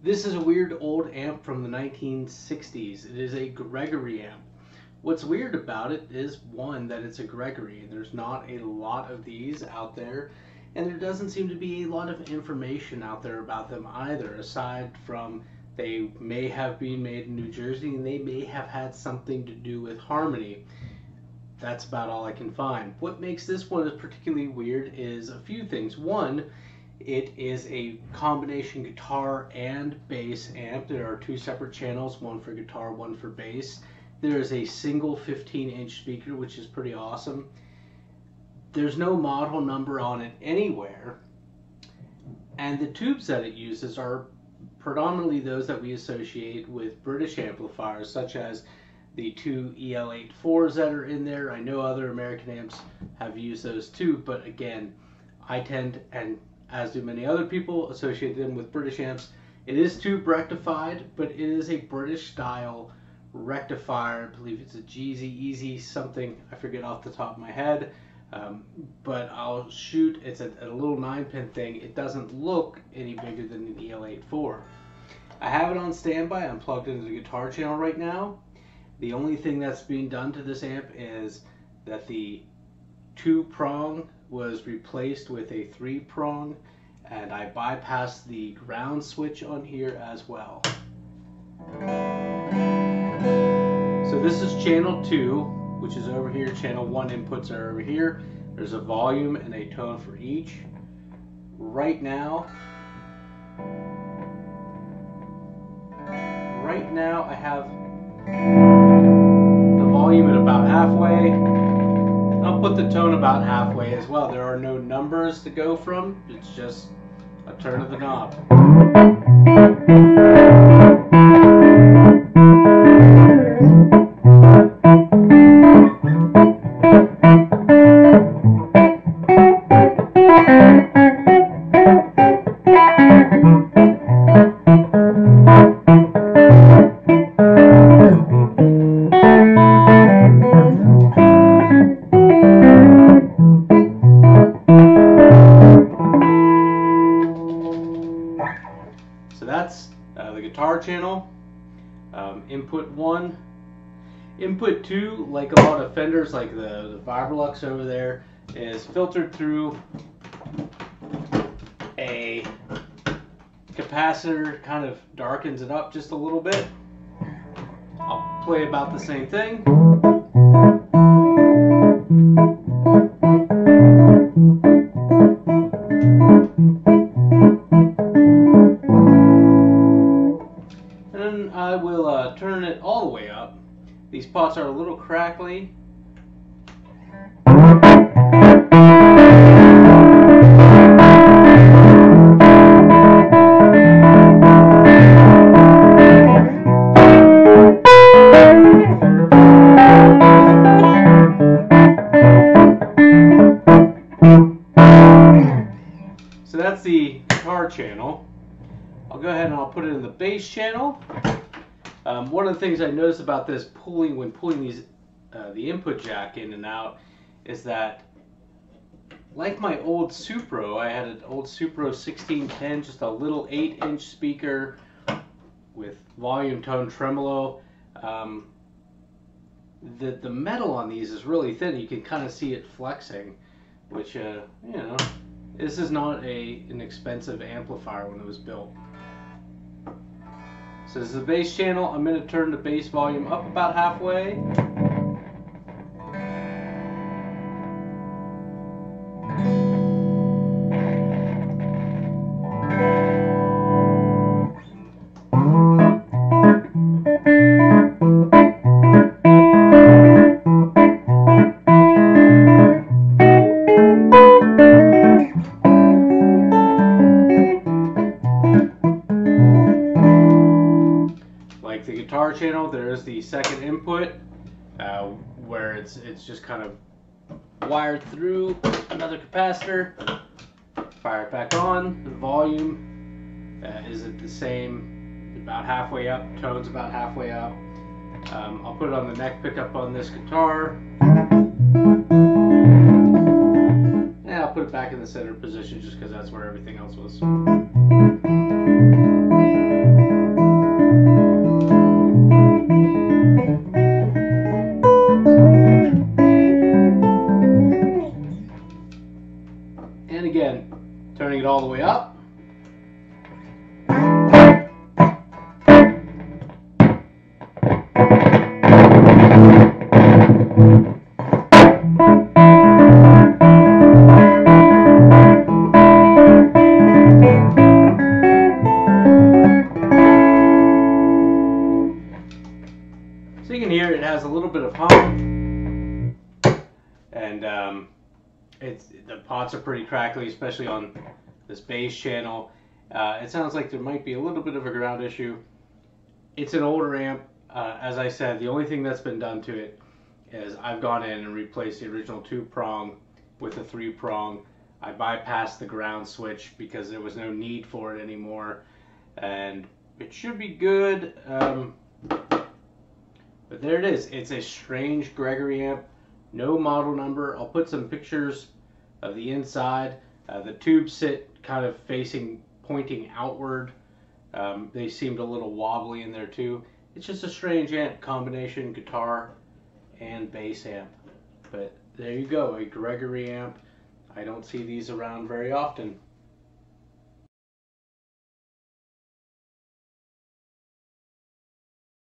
This is a weird old amp from the 1960s. It is a Gregory amp. What's weird about it is one that it's a Gregory. There's not a lot of these out there, and there doesn't seem to be a lot of information out there about them either, aside from they may have been made in New Jersey and they may have had something to do with Harmony. That's about all I can find. What makes this one particularly weird is a few things. One, it is a combination guitar and bass amp. There are two separate channels, one for guitar, one for bass. There is a single 15 inch speaker, which is pretty awesome. There's no model number on it anywhere. And the tubes that it uses are predominantly those that we associate with British amplifiers, such as the two EL84s that are in there. I know other American amps have used those too, but again, I tend, and as do many other people, associate them with British amps. It is tube rectified, but it is a British style rectifier. I believe it's a Jeezy Easy something. I forget off the top of my head. Um, but I'll shoot, it's a, a, little 9 pin thing. It doesn't look any bigger than an EL84. I have it on standby. I'm plugged into the guitar channel right now. The only thing that's being done to this amp is that the two prong was replaced with a three prong and I bypassed the ground switch on here as well. So this is channel 2, which is over here. Channel 1 inputs are over here. There's a volume and a tone for each. Right now, right now I have Put the tone about halfway as well. There are no numbers to go from. It's just a turn of the knob. Channel. Um, input 1. Input 2, like a lot of fenders, like the, the Vibrolux over there, is filtered through a capacitor, kind of darkens it up just a little bit. I'll play about the same thing. These pots are a little crackly. So that's the guitar channel. I'll go ahead and I'll put it in the bass channel. Um, one of the things I noticed about this pulling when pulling these uh, the input jack in and out is that like my old Supro, I had an old Supro 1610, just a little 8 inch speaker with volume tone tremolo. Um, the, the metal on these is really thin. You can kind of see it flexing, which, uh, you know, this is not a, an expensive amplifier when it was built. So this is the bass channel. I'm going to turn the bass volume up about halfway. Channel, there's the second input uh, where it's it's just kind of wired through another capacitor. Fire it back on. The volume uh, is at the same, about halfway up. Tone's about halfway up. Um, I'll put it on the neck pickup on this guitar. And I'll put it back in the center position just because that's where everything else was. Way up. So you can hear it has a little bit of hum, and um, it's the pots are pretty crackly, especially on this bass channel. Uh, it sounds like there might be a little bit of a ground issue. It's an older amp. Uh, as I said, the only thing that's been done to it is I've gone in and replaced the original two prong with a three prong. I bypassed the ground switch because there was no need for it anymore, and it should be good. Um, but there it is. It's a strange Gregory amp. No model number. I'll put some pictures of the inside. Uh, the tubes sit kind of facing, pointing outward. Um, they seemed a little wobbly in there too. It's just a strange amp combination, guitar and bass amp. But there you go, a Gregory amp. I don't see these around very often.